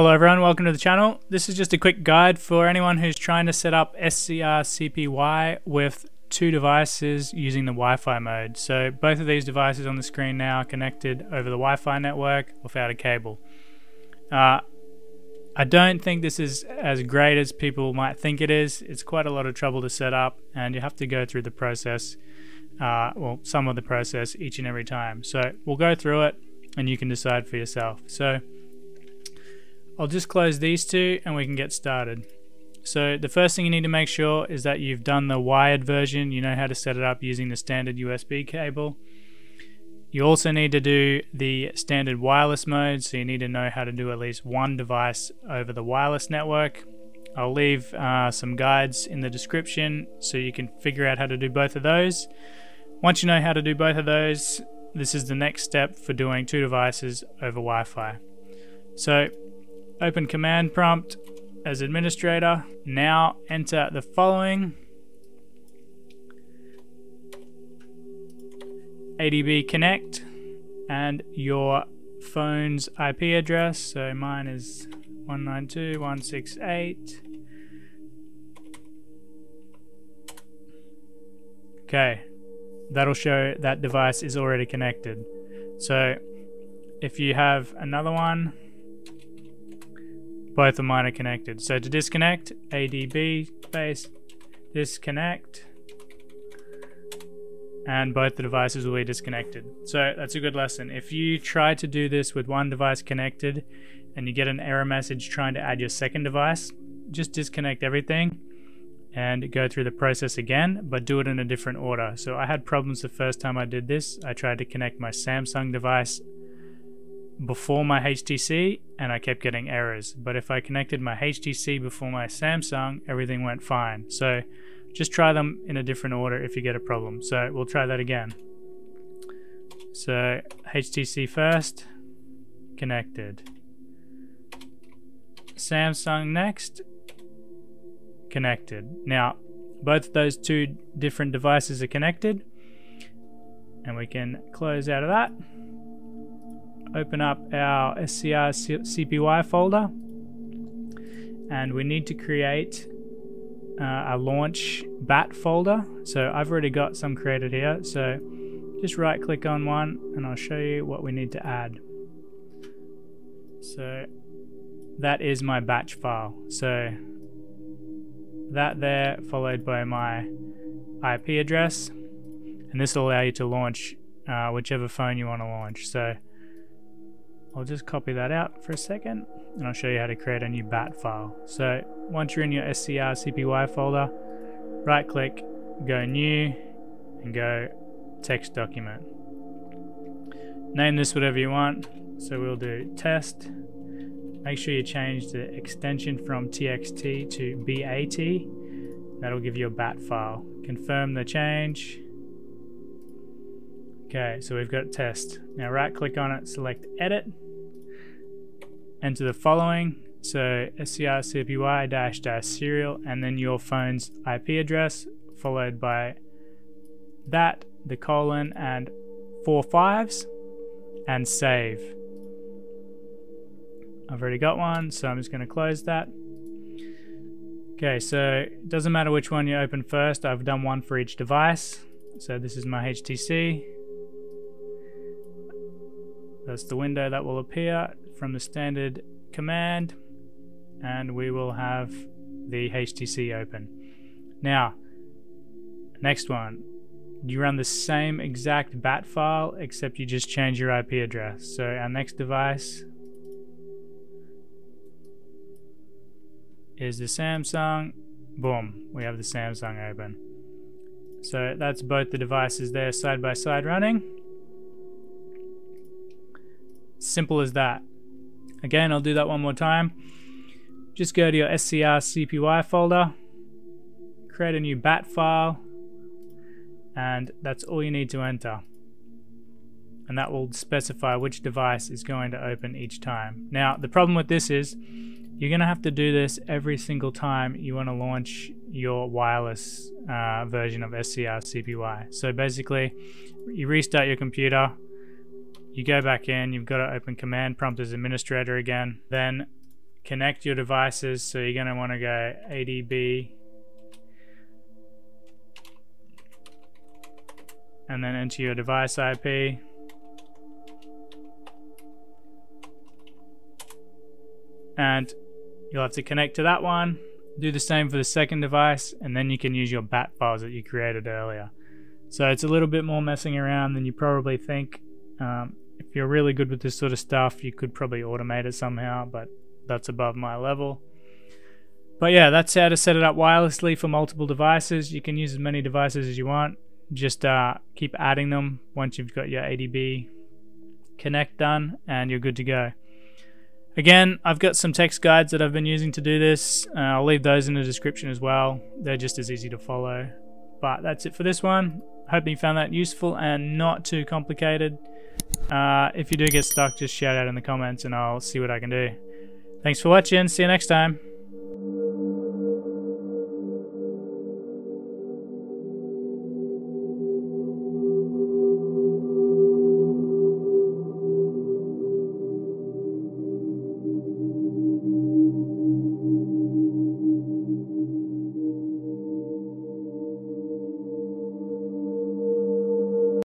Hello everyone, welcome to the channel. This is just a quick guide for anyone who's trying to set up SCR CPY with two devices using the Wi-Fi mode. So both of these devices on the screen now are connected over the Wi-Fi network without a cable. Uh, I don't think this is as great as people might think it is. It's quite a lot of trouble to set up and you have to go through the process, uh, well some of the process each and every time. So we'll go through it and you can decide for yourself. So I'll just close these two and we can get started. So the first thing you need to make sure is that you've done the wired version, you know how to set it up using the standard USB cable. You also need to do the standard wireless mode, so you need to know how to do at least one device over the wireless network. I'll leave uh, some guides in the description so you can figure out how to do both of those. Once you know how to do both of those, this is the next step for doing two devices over Wi-Fi. So Open command prompt as administrator. Now enter the following. ADB connect and your phone's IP address. So mine is 192.168. Okay, that'll show that device is already connected. So if you have another one, both of mine are connected. So to disconnect, ADB space disconnect, and both the devices will be disconnected. So that's a good lesson. If you try to do this with one device connected and you get an error message trying to add your second device, just disconnect everything and go through the process again, but do it in a different order. So I had problems the first time I did this. I tried to connect my Samsung device before my HTC and I kept getting errors. But if I connected my HTC before my Samsung, everything went fine. So just try them in a different order if you get a problem. So we'll try that again. So HTC first, connected. Samsung next, connected. Now, both those two different devices are connected. And we can close out of that open up our SCR CPY folder and we need to create uh, a launch bat folder. So I've already got some created here. So just right click on one and I'll show you what we need to add. So that is my batch file. So that there followed by my IP address and this will allow you to launch uh, whichever phone you want to launch. So I'll just copy that out for a second and I'll show you how to create a new bat file. So once you're in your SCR CPY folder, right click, go new and go text document. Name this whatever you want. So we'll do test. Make sure you change the extension from txt to bat. That'll give you a bat file. Confirm the change. Okay, so we've got test. Now right click on it, select edit, enter the following, so scrcpy dash dash serial, and then your phone's IP address, followed by that, the colon, and four fives, and save. I've already got one, so I'm just going to close that. Okay, so it doesn't matter which one you open first, I've done one for each device. So this is my HTC, that's the window that will appear from the standard command and we will have the HTC open. Now, next one. You run the same exact bat file except you just change your IP address. So our next device is the Samsung. Boom, we have the Samsung open. So that's both the devices there side by side running. Simple as that. Again, I'll do that one more time. Just go to your SCR CPY folder, create a new bat file, and that's all you need to enter. And that will specify which device is going to open each time. Now, the problem with this is you're going to have to do this every single time you want to launch your wireless uh, version of SCR CPY. So basically, you restart your computer, you go back in, you've got to open command prompt as administrator again. Then connect your devices. So you're going to want to go ADB and then enter your device IP. And you'll have to connect to that one. Do the same for the second device, and then you can use your bat files that you created earlier. So it's a little bit more messing around than you probably think. Um, if you're really good with this sort of stuff, you could probably automate it somehow, but that's above my level. But yeah, that's how to set it up wirelessly for multiple devices. You can use as many devices as you want. Just uh, keep adding them once you've got your ADB connect done, and you're good to go. Again, I've got some text guides that I've been using to do this. Uh, I'll leave those in the description as well. They're just as easy to follow. But that's it for this one. Hope you found that useful and not too complicated. Uh, if you do get stuck, just shout out in the comments and I'll see what I can do. Thanks for watching. See you next time.